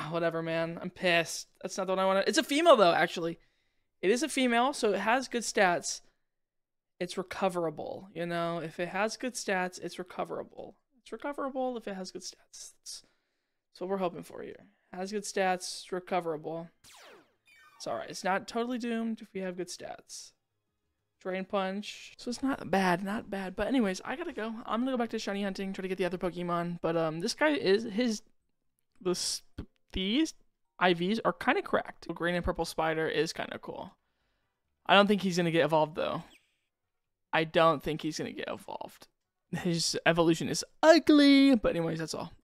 ah, whatever, man. I'm pissed. That's not the one I wanted. It's a female though, actually. It is a female, so it has good stats. It's recoverable, you know. If it has good stats, it's recoverable. It's recoverable if it has good stats. That's, that's what we're hoping for here. Has good stats, recoverable. It's alright. It's not totally doomed if we have good stats. Drain Punch. So it's not bad, not bad. But anyways, I gotta go. I'm gonna go back to shiny hunting, try to get the other Pokemon. But um, this guy is his this these IVs are kind of cracked. Green and purple spider is kind of cool. I don't think he's gonna get evolved though. I don't think he's gonna get evolved. His evolution is ugly. But anyways, that's all.